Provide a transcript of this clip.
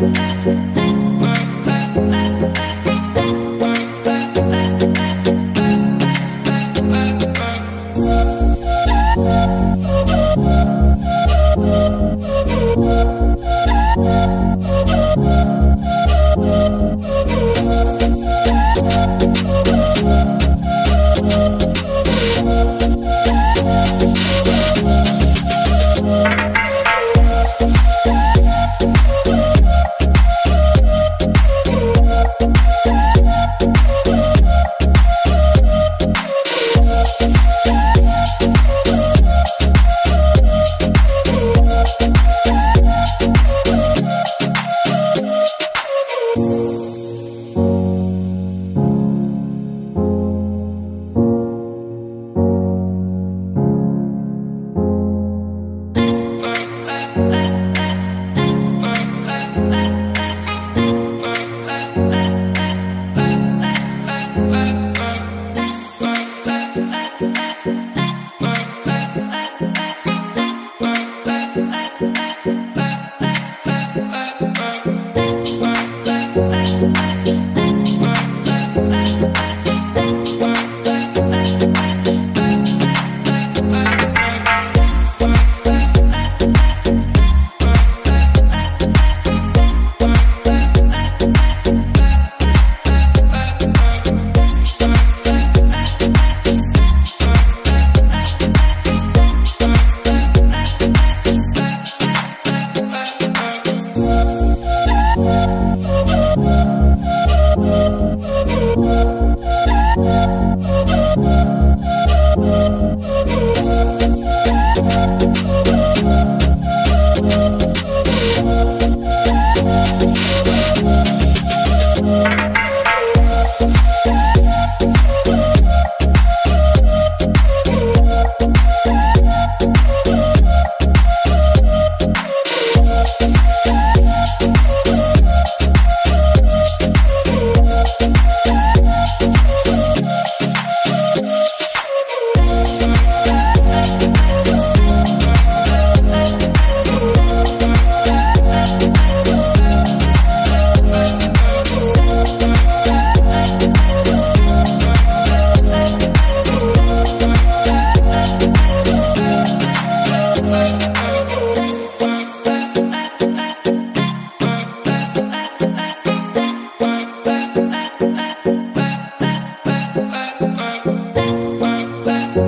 uh, uh, uh, uh, uh. Bye.